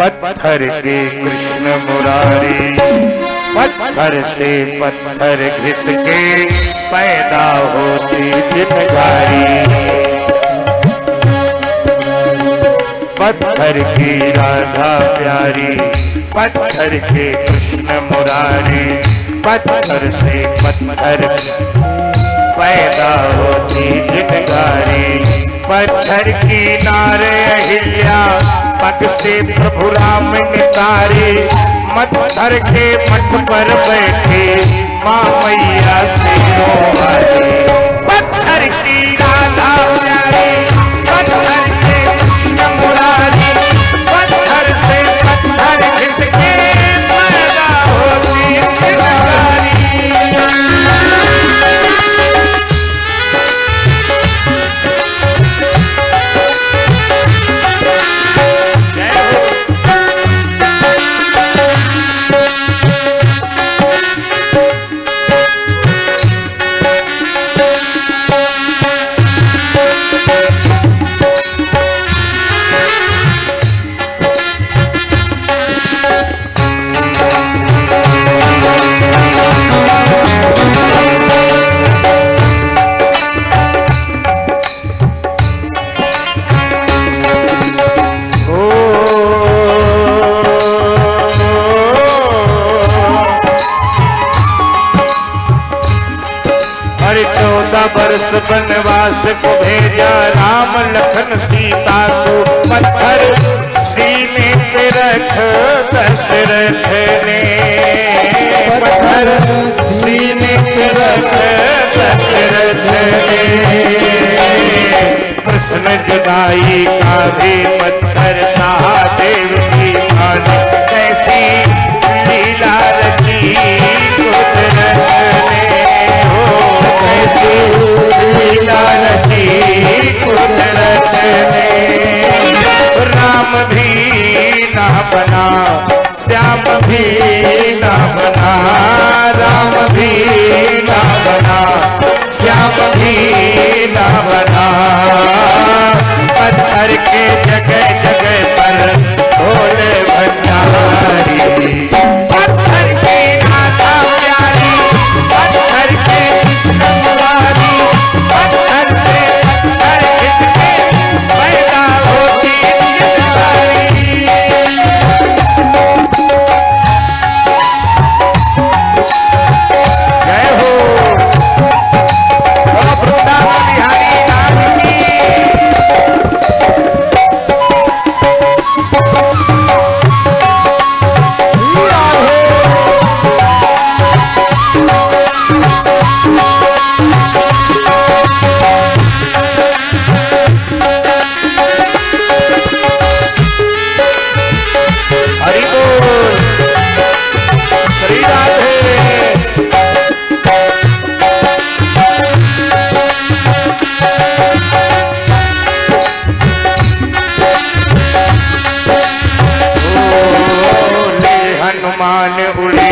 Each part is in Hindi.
पत्थर के कृष्ण मुरारी। पत्थर से पत्थर घिस के पैदा होती जिनगारी पत्थर की राधा प्यारी, पत्थर के कृष्ण मुरारी। पत्थर से पत्थर पैदा होती जिनगारी पत्थर की नारे अहिल्या पग से प्रभु राम नितारे धर के मठ पर बैठे माँ मैया से रोहारी चौदह वर्ष वनवास को भेजा। राम लखन सीता को पत्थर सीने पे रख दशरथ ने। पत्थर सीने पे रख दशरथ ने। कृष्ण जुदाई का भी पत्थर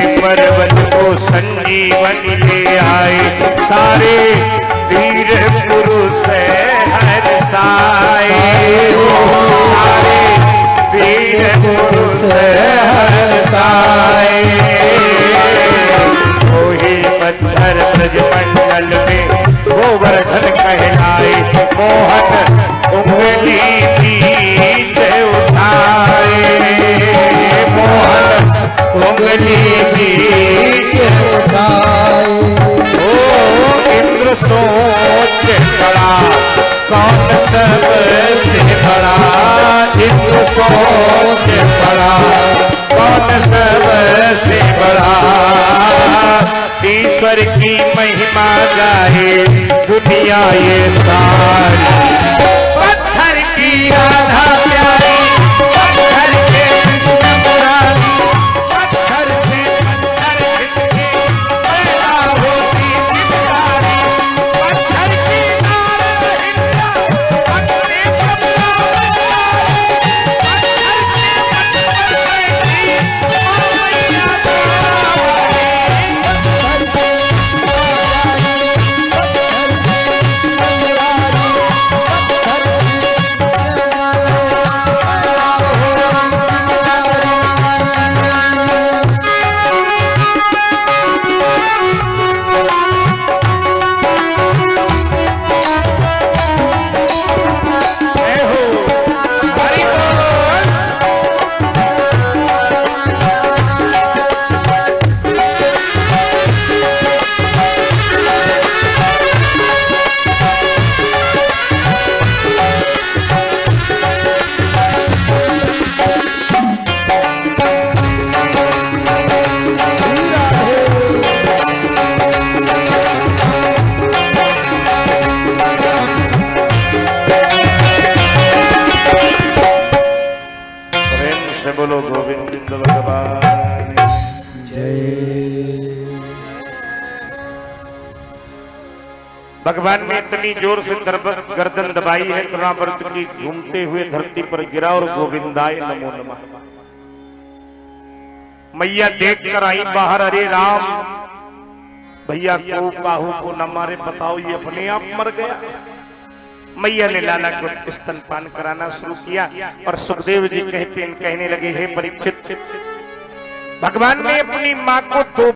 पर्वत को संजीवन ले आए। सारे वीर पुरुष हर साए। सारे वीर पुरुष हर साए। वही पत्थर ब्रजमंडल में गोवर्धन कहलाए। मोहन उंगली उंगली बीच ओ, इंद्र सोच बड़ा कौन सबसे बड़ा इंद्र सोच बड़ा कौन सबसे बड़ा ईश्वर की महिमा गाए दुनिया ये सारी। पत्थर की राधा भगवान ने इतनी ज़ोर से गर्दन दबाई है करुणावर्त की, घूमते हुए धरती पर गिरा और गोविंदाय नमो नमः। मैया देख कर आई बाहर, अरे राम, भैया को काहू को न मारे, बताओ ये अपने आप मर गया। मैया ने लाला को स्तनपान कराना शुरू किया और सुखदेव जी कहते कहने लगे, हे परीक्षित, भगवान ने अपनी माँ को दो